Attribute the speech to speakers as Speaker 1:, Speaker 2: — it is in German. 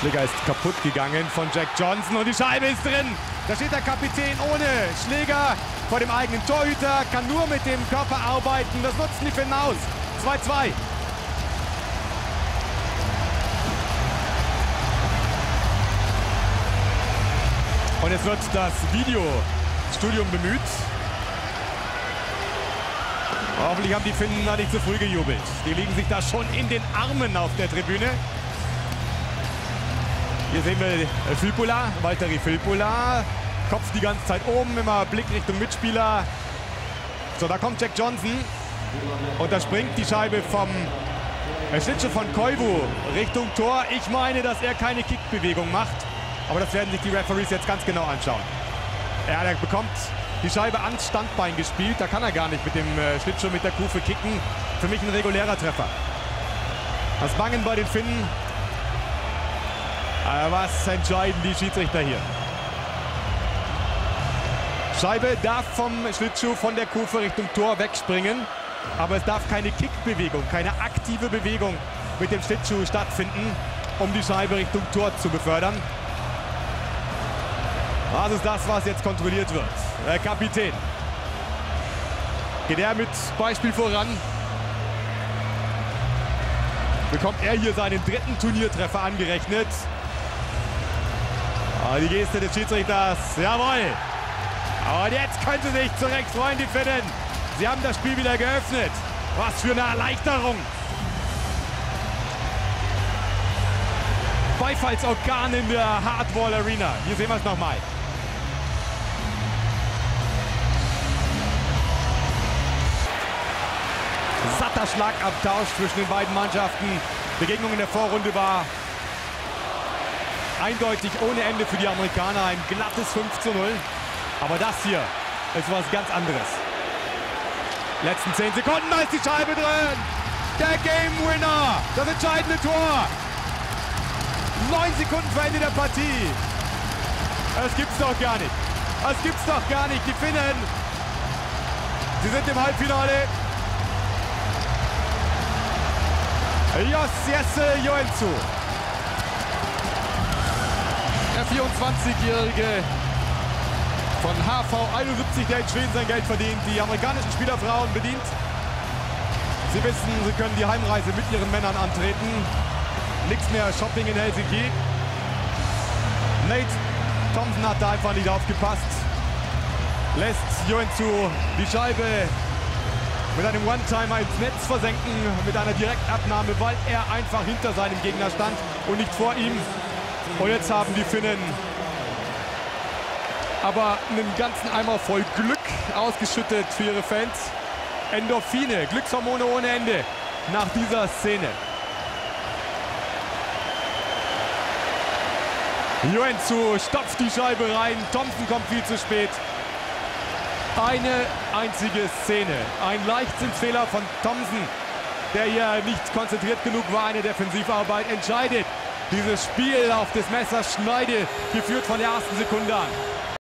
Speaker 1: Schläger ist kaputt gegangen von Jack Johnson und die Scheibe ist drin. Da steht der Kapitän ohne Schläger vor dem eigenen Torhüter, kann nur mit dem Körper arbeiten. Das nutzen die Finnen aus. 2-2. Und es wird das Videostudium bemüht. Hoffentlich haben die Finnen da nicht zu früh gejubelt. Die liegen sich da schon in den Armen auf der Tribüne. Hier sehen wir Filpula, Valtteri Filpula. Kopf die ganze Zeit oben, immer Blick Richtung Mitspieler. So, da kommt Jack Johnson. Und da springt die Scheibe vom Schlitsche von Koivu Richtung Tor. Ich meine, dass er keine Kickbewegung macht. Aber das werden sich die Referees jetzt ganz genau anschauen. Er bekommt die Scheibe ans Standbein gespielt. Da kann er gar nicht mit dem äh, Schlittschuh mit der Kufe kicken. Für mich ein regulärer Treffer. Das Bangen bei den Finnen. Aber was entscheiden die Schiedsrichter hier? Scheibe darf vom Schlittschuh von der Kufe Richtung Tor wegspringen. Aber es darf keine Kickbewegung, keine aktive Bewegung mit dem Schlittschuh stattfinden, um die Scheibe Richtung Tor zu befördern. Das ist das, was jetzt kontrolliert wird. Der Kapitän. Geht er mit Beispiel voran? Bekommt er hier seinen dritten Turniertreffer angerechnet? Aber die Geste des Schiedsrichters, jawohl. Und jetzt können sie sich zurecht freuen, die Finnen. Sie haben das Spiel wieder geöffnet. Was für eine Erleichterung. Beifallsorgan in der Hardwall Arena. Hier sehen wir es nochmal. Satter Schlagabtausch zwischen den beiden Mannschaften. Begegnung in der Vorrunde war eindeutig ohne Ende für die Amerikaner. Ein glattes 5 zu 0. Aber das hier ist was ganz anderes. Letzten 10 Sekunden, da ist die Scheibe drin. Der Game Winner, das entscheidende Tor. 9 Sekunden vor Ende der Partie. Das gibt's doch gar nicht. Das gibt's doch gar nicht. Die Finnen, sie sind im Halbfinale. Jos Jesse Joensu. Der 24-Jährige von HV 71, der in Schweden sein Geld verdient, die amerikanischen Spielerfrauen bedient. Sie wissen, sie können die Heimreise mit ihren Männern antreten. Nichts mehr Shopping in Helsinki. Nate Thompson hat da einfach nicht aufgepasst. Lässt Joensu die Scheibe mit einem One-Timer ins Netz versenken, mit einer Direktabnahme, weil er einfach hinter seinem Gegner stand und nicht vor ihm. Und jetzt haben die Finnen aber einen ganzen Eimer voll Glück ausgeschüttet für ihre Fans. Endorphine, Glückshormone ohne Ende nach dieser Szene. Joenzu stopft die Scheibe rein, Thompson kommt viel zu spät. Eine einzige Szene, ein Leichtsinnsfehler von Thompson, der hier nicht konzentriert genug war, eine Defensivarbeit entscheidet. Dieses Spiel auf des Messers Schneide, geführt von der ersten Sekunde an.